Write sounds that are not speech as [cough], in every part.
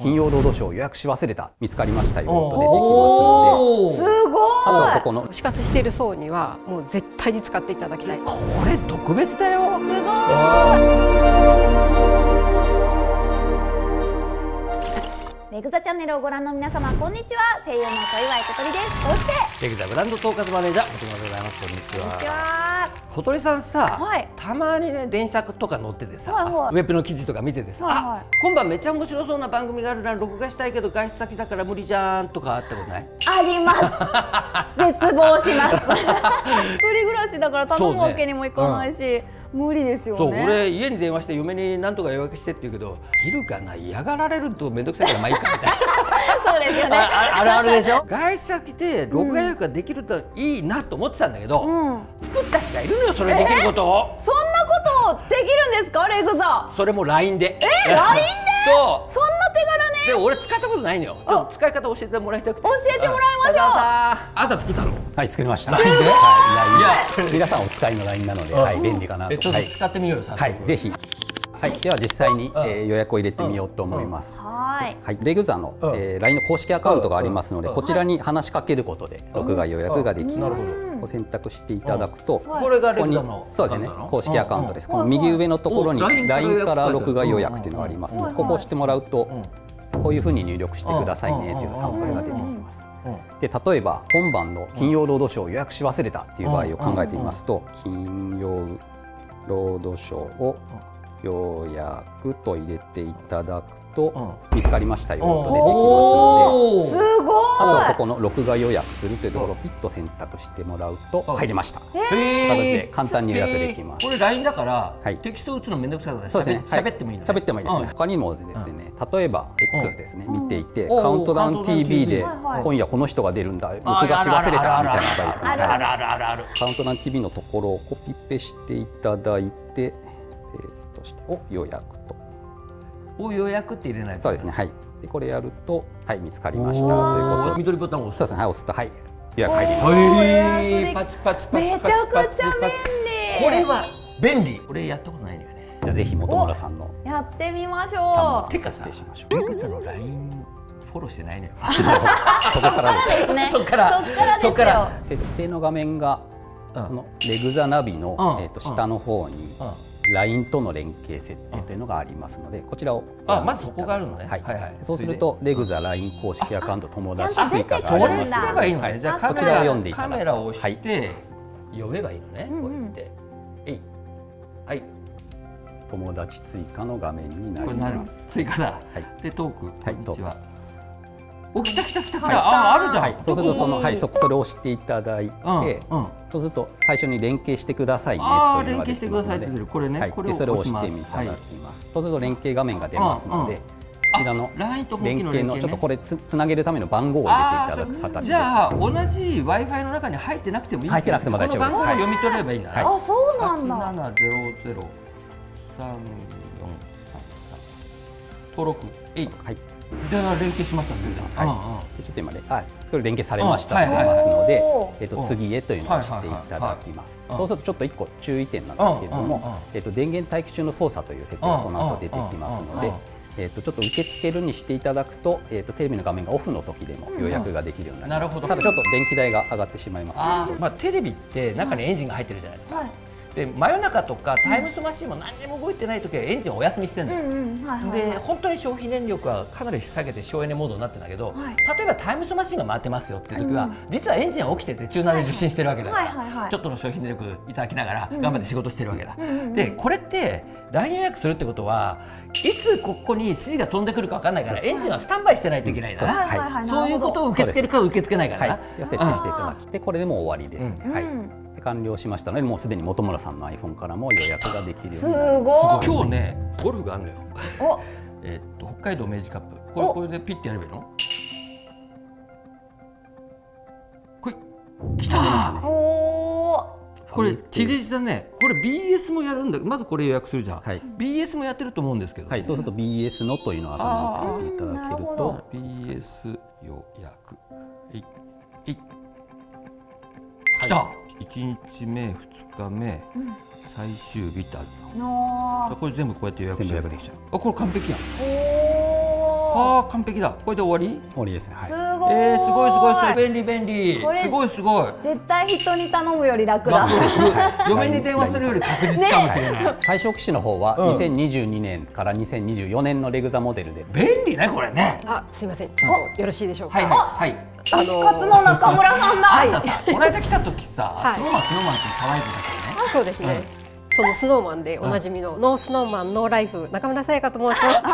金曜ロードショー予約し忘れた。見つかりましたよと出てきますので。すごい。あとはここの。死活している層にはもう絶対に使っていただきたい。これ特別だよ。すごいグザチャンネルをご覧の皆様こんにちは。声優の小岩井小鳥です。そしてレグザブランド統括マネージャー本間でございます。こんにちは。は。小鳥さんさ、はい。たまにね電車とか乗っててさ、はい。はいウェブの記事とか見ててさ、はいはい。あ今晩めっちゃ面白そうな番組があるな録画したいけど外出先だから無理じゃんとかあったことない？あります。絶望します。[laughs] 一人暮らしだから頼むわけにもいかないし、無理ですよね。そう俺家に電話して嫁に何とか予約してって言うけど「いるかな嫌がられると面倒くさいからまあいいか」みたいな。[laughs] そうですよね。あああるあるでしょ？[laughs] 外出先で録画予約ができるといいなと思ってたんだけど、うん。作った人がいるのよそれできることを、そんなことできるんですか？レグザそれも LINE で。え LINE で？そそんな手軽うで俺使ったことないのよ。使い方教えてもらいたくて。教えてもらいましょう。あなた作ったの？はい作りました。はい、LINE 皆さんお使いの LINE なので、はい、便利かなと。えちょっとはい、使ってみようよ早速。はい、ぜひ。はい、では実際に、えー予約を入れてみようと思います。はい。はい、レグザの、うん。えー LINE の公式アカウントがありますので、うん。こちらに話しかけることで録画予約ができます。うん。なる。こう選択していただくと、はいこれがレここにグザのそうですね。公式アカウントです、うん。この右上のところにお LINE から録画予約というのがあります。のでうん。ここを押してもらうとうん。こういうふうに入力してくださいねうんというサンプルが出てきます。うん。で例えば今晩の金曜ロードショー予約し忘れたっていう場合を考えてみますと金曜ロードショーを予約と入れていただくと見つかりましたよと出てきますので。すごい。あとはここの録画予約するというところをピッと選択してもらうと入りました。形で簡単に予約できます。これ LINE だから、はい。テキスト打つのめんどくさいからすね。喋ってもいいのね。喋ってもいいですね。うん。他にもですね、例えば X ですね、見ていて、うん。カウントダウン TV ではいはい。今夜この人が出るんだ、録画し忘れたみたいな場合ですね。ある。はいあるあるあるある。カウントダウン TV のところをコピペしていただいて、ペーストして、お予約と。お予約って入れないと。そうですね。はい。でこれやると、はい見つかりました。ということ。で、緑ボタンを押す。そうですね。はい押すとはい。予約入ります。はい。パチパチパチパチパチ。めちゃくちゃ便利。これは便利これやったことないのよね。じゃあぜひ本村さんのやってみましょ端う末に設定しましょう。レクザの LINE フォローしてないのよ。[laughs] そこからです。ね。そっから。そっからですよ。そっから。設定の画面が、うん。このレグザナビの、うん。えー、と下の方に、うん LINE との連携設定というのがありますので、こちらをあまずそこがあるのね。はい。はいはい。そうするとレグザ LINE 公式アカウント友達追加がそれありますすればいいのね、はい。じゃあカメこちらをラ読んでいただくと。カメラを押して、呼べばいいのね、こうやって。えい。はい。友達追加の画面になります。追加だ、はい。でトーク、はいこんにちはお来た来た来た来た、はい。ああるじゃん、はい、そうするとそのはいそそれを押していただいて、うんうん。そうすると最初に連携してくださいねと連携してくださいって出てる。これねはい、これそれを押押してみいただきます。そうすると連携画面が出ますので、うんこちらの連携のちょっとこれつつなげるための番号を入れていただく形です。じゃあ同じ Wi-Fi の中に入ってなくてもいい入ってなくても大丈夫です。番号を読み取ればいいんだ。い。あそうなんだ。八七ゼロゼロ三四三三。登録えいはい。で連携しましたね。はいうんうんでちょっと今ね、あ、これ連携されましたと言いますのでえっと次へというのを押していただきますはいはいはいはい。そうするとちょっと一個注意点なんですけれども、えっと電源待機中の操作という設定がその後出てきますので。えっとちょっと受け付けるにしていただくと、えっとテレビの画面がオフの時でも予約ができるようになります。なるほどただちょっと電気代が上がってしまいますので、まあテレビって中にエンジンが入ってるじゃないですか。はいで真夜中とかタイムスマシンも何にも動いてない時はエンジンをお休みしてるのよ。うんうんはいはいはい。で本当に消費電力はかなり下げて省エネモードになってるんだけど、はい。例えばタイムスマシンが回ってますよっていう時は、うん実はエンジンは起きててチューナーで受信してるわけだ。から、ちょっとの消費電力いただきながらうん。頑張って仕事してるわけだ。うんでこれって LINE 予約するってことはいつここに指示が飛んでくるか分かんないからエンジンはスタンバイしてないといけないな、はいそういうことを受け付けるか受け付けないかはい。らは設定してい。ただき、でこれでもう終わりですね。はい。完了しましたので、もうすでに本村さんの iPhone からも予約ができるよすうになります。ごい。今日ねゴルフがあるのよ、お。[laughs] えっと北海道明治カップ。これお。これでピッてやればいいの？これ来たこれ地デジだね。これ BS もやるんだ。まずこれ予約するじゃん、はい。BS もやってると思うんですけど、はい、そうすると BS のというのを頭につけていただけるあー。なるほと、BS 予約えい。えい。来た、1日目2日目うん。最終日ってあるよのこれ全部こうやって予約全部して予約できちゃう。あこれ完璧やん。あ完璧だ。これで終わり？終わりですね。はい。す。ごい。えー、すごいすごい便利便利。すごいすごい。絶対人に頼むより楽だ。楽。嫁に電話するより確実かもしれない、対象機種の方はうん。2022年から2024年のレグザモデルで。便利ねこれね。あすいません。ちょっとよろしいでしょうか？はいはいはい。あ推し活の中村さんだ。はい。この間来た時さ、はい。スノーマンスノーマンって騒いでたけどね。そうですね、そのスノーマンでおなじみのノースノーマンノーライフ中村さやかと申します。[laughs] 今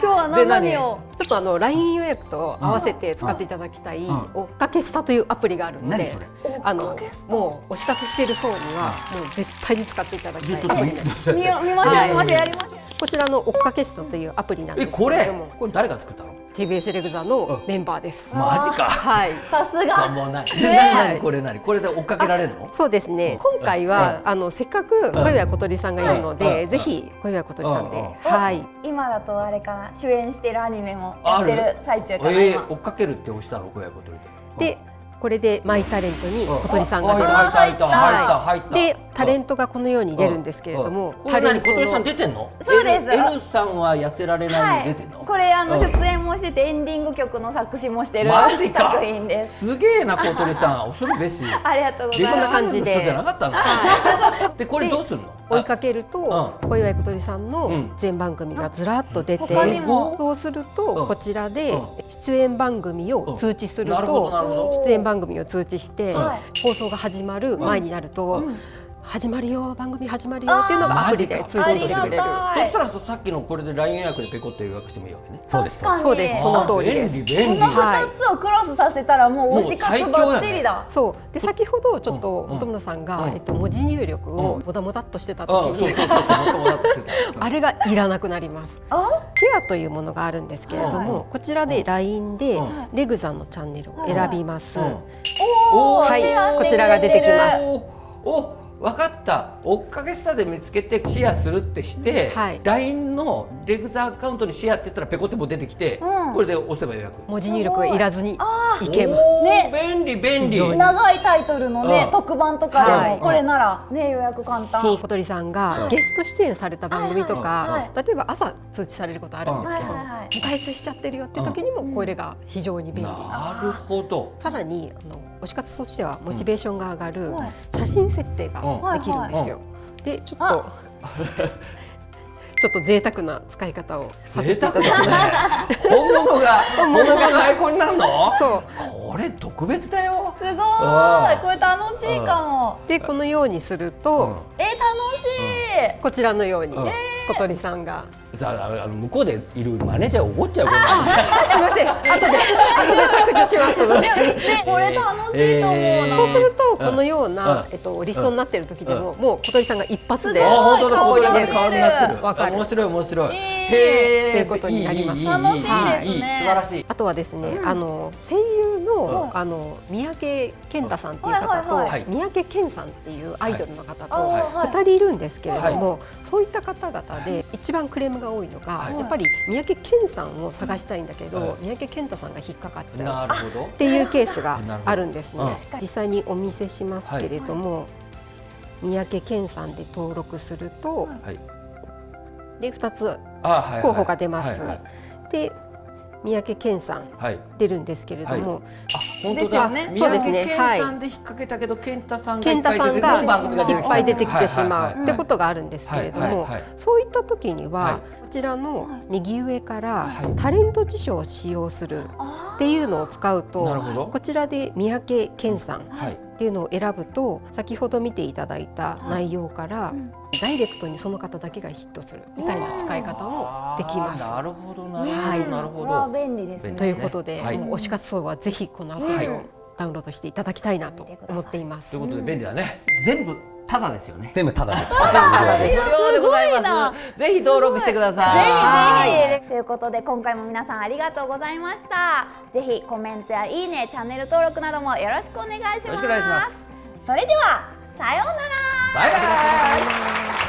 日はで何？を。ちょっとあの LINE 予約と合わせて使っていただきたい、ん。追っかけスタというアプリがあるのであのもう推し活している層にはもう絶対に使っていただきたい。見ましょうはい見ましょうやりましょう。こちらの追っかけスタというアプリなんですけえこれ？れどもこれ誰が作ったの？TBS レグザのメンバーです、マジか。はい。さすが。もうないね何何これ何これで追っかけられるの？そうですね。今回は、あのせっかく小岩小鳥さんがいるので、うん。ぜひ小岩小鳥さんで、うんはい。今だとあれかな主演してるアニメもやってる？最中かな今。えー、追っかけるって押したのこうやことで。で、これでマイタレントに小鳥さんが入っ出ます。た入った入った入った。で、タレントがこのように出るんですけれども、これ何？小鳥さんの出てんの？そうです。L, さんは痩せられないの？出てんの、これあのうん。出演もしててエンディング曲の作詞もしてる作品です。すげえな小鳥さん。[laughs] 恐るべし。ありがとうございます。こんな感じで。じゃなかったの、でこれどうするの？追いかけると、小岩小鳥さんうのん。全番組がずらっと出て、そうするうん。とこちらでうん。出演番組を通知するとど出演番組を通知してはい放送が始まる前になるとうん始まるよ番組始まるよっていうのがアプリで。通あ報してくれる。そしたらささっきのこれで LINE 予約でペコって予約してもいいわけね。そうです。確か。にそうです。その通りです。あ便利便利。この二つをクロスさせたらもう推し活ばっちりだ。そう。で先ほどちょっとうん本村さんが、うん。えっと、文字入力をうん。もだもだっとしてたあ時に、あれがいらなくなります。あ？シェアというものがあるんですけれども、はこちらで LINE でうん。レグザンのチャンネルを選びます。うん。おーはい。シェアしてくれてる。こちらが出てきます。おお分かった追っかけ下で見つけてシェアするってして、はい。LINE のレグザアカウントにシェアって言ったらペコっても出てきて、うん。これで押せば予約。文字入力がいらずにあいけます。おーね。便利便利。長いタイトルのね、うん。特番とかでも、はい。これならね予約簡単。小鳥さんがゲスト出演された番組とはいか、はい。例えば朝通知されることあるんですけど、はいはいはい退出しちゃってるよって時にもこれが非常に便利。なるほど。さらにあの推し活としてはモチベーションが上がるはい写真設定がうんできるんですよ。でちょっとあ [laughs] ちょっと贅沢な使い方をさせて贅いただきます。ね。本物が [laughs] 本物が。アイコンになるの？そう。これ特別だよ。すごい。これ楽しいかも。でこのようにすると、え楽しい。こちらのようにうん。小鳥さんが、だからあの向こうでいるマネージャー怒っちゃうこれすみません。後で後で削除しますので。[laughs] ねこれ楽しいと思うそうするとこのような、うん。えっと、リストになっている時でも、もう小鳥さんが一発ですごいあ本当だ顔になってる。わかる。あ面白い面白い。へー。っていうことになります。いいいい。楽しいですね。素晴らしい。あとはですね、うん。あの声優の,、はいあの三宅健太さんっていう方と、三宅健さんっていうアイドルの方と、あーはい2人いるんですけれども、そういった方々で一番クレームが多いのが、はい。やっぱり三宅健さんを探したいんだけど、はい。三宅健太さんが引っかかっちゃうっていうケースが [laughs] あるんですね。実際にお見せしますけれども、三宅健さんで登録すると、はい。で2つ候補が出ます。で三宅健さんはい。出るんですけれども、あ本当だ。ですよねそうですね三宅健さんで引っ掛けたけど健太さんがい健っぱい出てく太さんがる番組が出ていっぱい出てきてしまうってとことがあるんですけれども、そういった時には、はい。こちらの右上からはい。タレント辞書を使用するあっていうのを使うと、こちらで三宅健さんはいっていうのを選ぶと先ほど見ていただいた内容から、うん。ダイレクトにその方だけがヒットするみたいな使い方もできます。なるほどなるはい。ほどなるほど。便利ですね。ということで、はい。もう推し活層はぜひこのアプリをダウンロードしていただきたいなと思っています。ということで便利だね。全部ただですよね。全部タダ [laughs] です。無料でございます。ぜひ登録してください。ぜひぜひ。ということで今回も皆さんありがとうございました。ぜひコメントやいいねチャンネル登録などもよろしくお願いします。よろしくお願いします。それではさようなら。バイバイ